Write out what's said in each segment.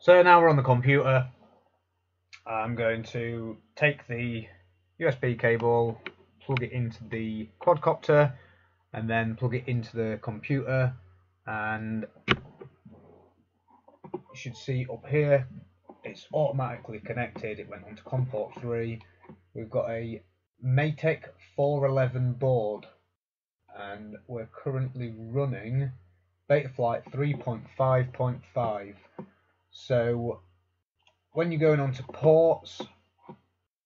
So now we're on the computer. I'm going to take the USB cable, plug it into the quadcopter, and then plug it into the computer. And you should see up here, it's automatically connected. It went onto COM port 3. We've got a Matek 411 board, and we're currently running Betaflight 3.5.5. So when you're going onto ports,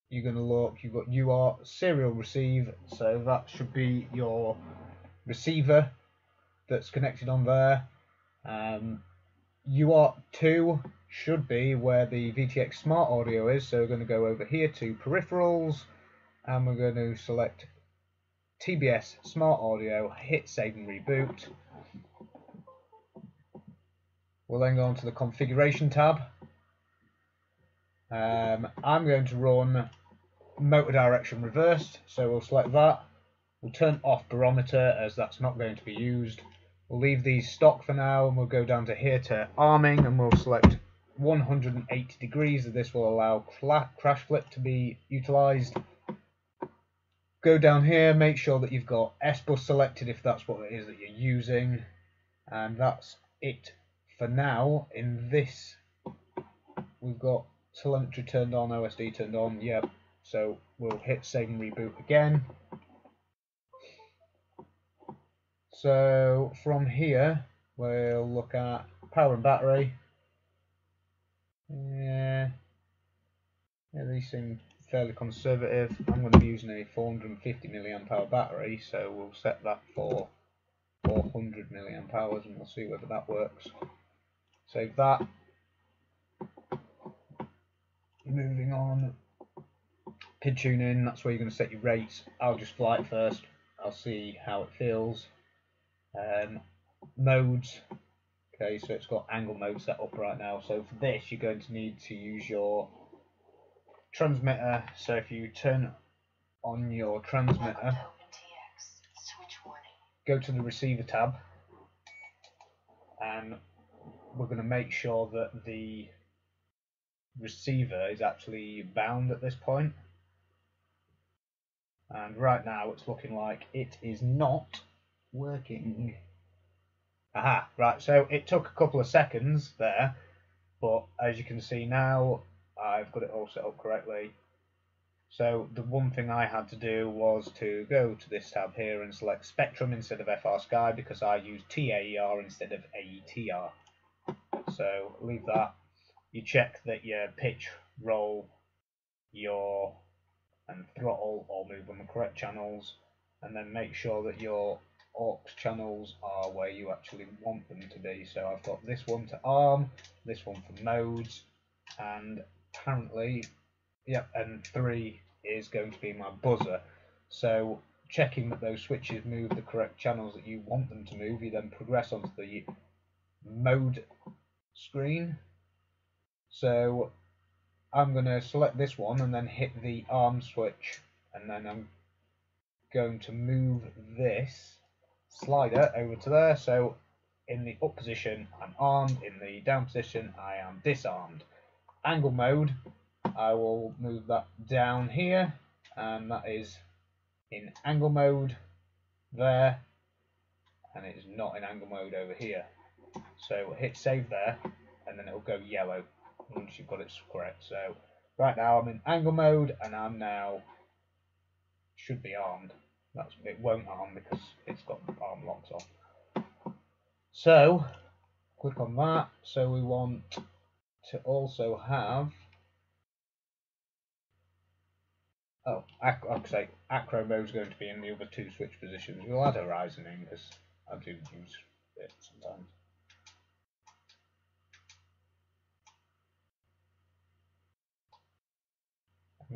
you're going to look, you've got UART serial receive, so that should be your receiver that's connected on there. Um, UART2 should be where the VTX Smart Audio is, so we're going to go over here to peripherals, and we're going to select TBS Smart Audio, hit save and reboot. We'll then go on to the configuration tab. Um, I'm going to run motor direction reversed, so we'll select that. We'll turn off barometer as that's not going to be used. We'll leave these stock for now and we'll go down to here to arming and we'll select 180 degrees. This will allow crash flip to be utilized. Go down here, make sure that you've got S-bus selected if that's what it is that you're using. And that's it for now in this we've got telemetry turned on OSD turned on yep. So we'll hit save and reboot again. So from here we'll look at power and battery. Yeah. Yeah these seem fairly conservative. I'm going to be using a 450 milliamp hour battery so we'll set that for 400 milliamp hours and we'll see whether that works Save that. Moving on. PID tuning, that's where you're going to set your rates. I'll just fly it first. I'll see how it feels. Um, modes. Okay, so it's got angle mode set up right now. So for this, you're going to need to use your transmitter. So if you turn on your transmitter, go to the receiver tab, and we're going to make sure that the receiver is actually bound at this point. And right now it's looking like it is not working. Aha, right, so it took a couple of seconds there, but as you can see now, I've got it all set up correctly. So the one thing I had to do was to go to this tab here and select Spektrum instead of FrSky because I use TAER instead of AETR. So leave that. You check that yaw pitch, roll, your and throttle all move on the correct channels and then make sure that your aux channels are where you actually want them to be. So I've got this one to ARM, this one for modes, and apparently, yep, and three is going to be my buzzer. So checking that those switches move the correct channels that you want them to move, you then progress onto the mode screen. So I'm going to select this one and then hit the arm switch and then I'm going to move this slider over to there. So in the up position I'm armed, in the down position I am disarmed. Angle mode, I will move that down here and that is in angle mode there and it is not in angle mode over here. So hit save there, and then it'll go yellow once you've got it correct. So right now I'm in angle mode, and I'm now should be armed. That's it won't arm because it's got arm locks on. So click on that. So we want to also have Oh, like I say, acro mode is going to be in the other two switch positions. We'll add horizon in because I do use it sometimes.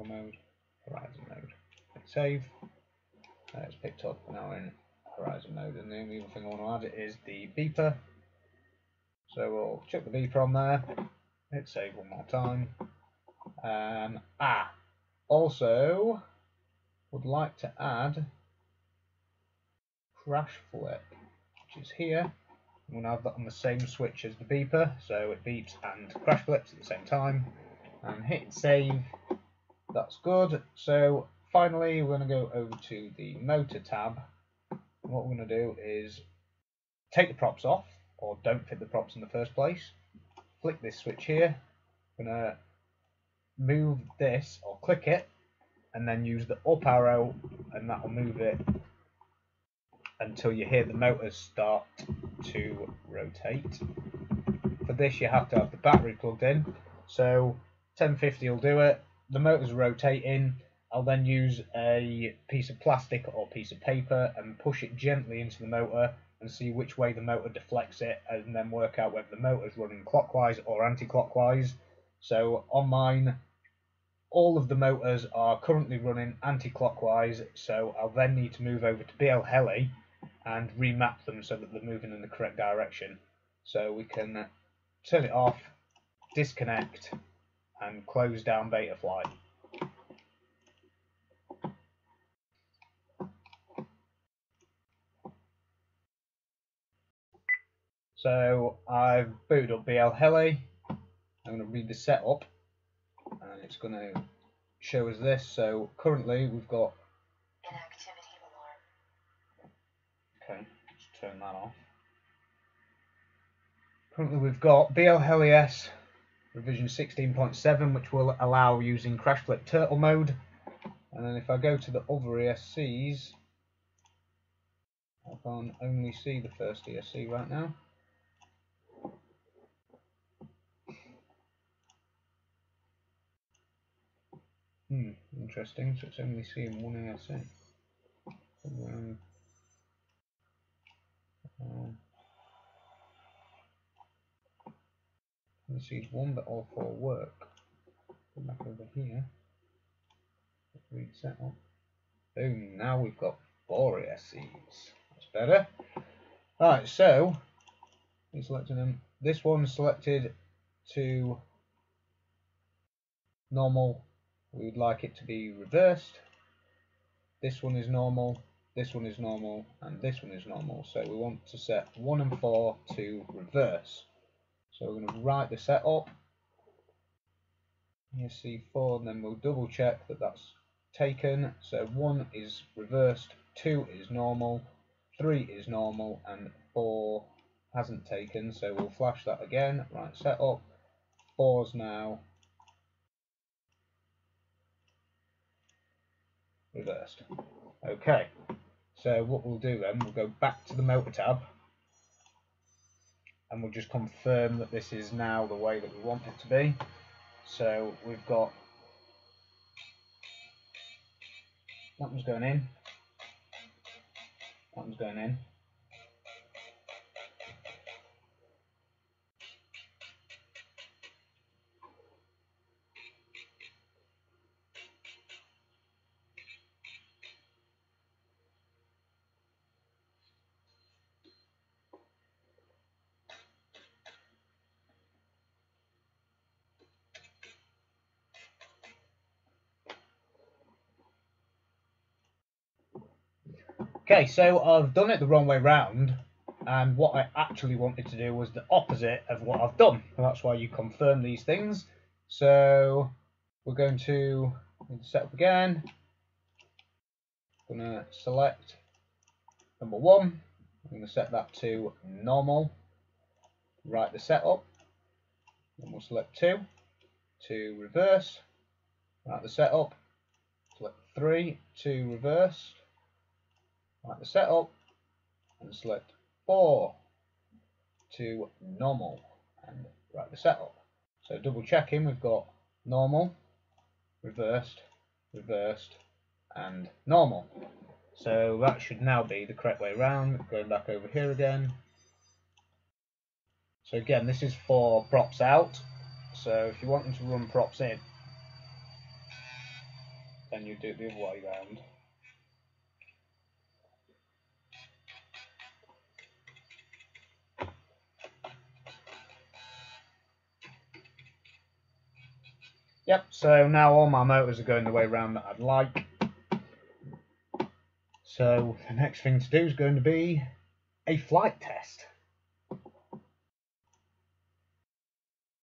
Mode, horizon mode. Hit save. Uh, it's picked up now in horizon mode. And the only other thing I want to add is the beeper. So we'll chuck the beeper on there. Hit save one more time. Um, ah, also would like to add crash flip, which is here. I'm going to have that on the same switch as the beeper, so it beeps and crash flips at the same time. And hit save, that's good. So finally we're going to go over to the motor tab. What we're going to do is take the props off, or don't fit the props in the first place. Flick this switch here. I'm going to move this, or click it, and then use the up arrow, and that will move it until you hear the motors start to rotate. For this you have to have the battery plugged in, so 1050 will do it. The motor's rotating, I'll then use a piece of plastic or piece of paper and push it gently into the motor and see which way the motor deflects it and then work out whether the motor's running clockwise or anti-clockwise. So on mine, all of the motors are currently running anti-clockwise, so I'll then need to move over to BLHeli and remap them so that they're moving in the correct direction. So we can turn it off, disconnect, and close down Betaflight. So I've booted up BLHeli. I'm going to read the setup and it's going to show us this. So currently we've got An activity alarm. Okay, let's turn that off. Currently we've got BLHeli S revision 16.7 which will allow using crash flip turtle mode and then if I go to the other ESCs I can only see the first ESC right now. Hmm, interesting, so it's only seeing one ESC. Um, um, Is one, but all four work. Come back over here. Read setup. Boom, now we've got four ESCs. That's better. Right, so we're selecting them. This one's selected to normal. We would like it to be reversed. This one is normal, this one is normal, and this one is normal. So we want to set 1 and 4 to reverse. So we're going to write the setup. ESC4, and then we'll double check that that's taken. So 1 is reversed, 2 is normal, 3 is normal, and 4 hasn't taken. So we'll flash that again. Right, setup. 4's now reversed. Okay, so what we'll do then, we'll go back to the motor tab and we'll just confirm that this is now the way that we want it to be. So we've got that one's going in, that one's going in. Okay, so I've done it the wrong way round, and what I actually wanted to do was the opposite of what I've done. And that's why you confirm these things. So we're going to set up again. I'm going to select number one. I'm going to set that to normal. Write the setup. Then we'll select two to reverse. Write the setup. Select three to reverse like the setup and select 4 to normal and write the setup. So double checking, we've got normal, reversed, reversed, and normal. So that should now be the correct way around. Going back over here again. So again, this is for props out. So if you want them to run props in, then you do it the other way around. Yep, so now all my motors are going the way around that I'd like. So the next thing to do is going to be a flight test.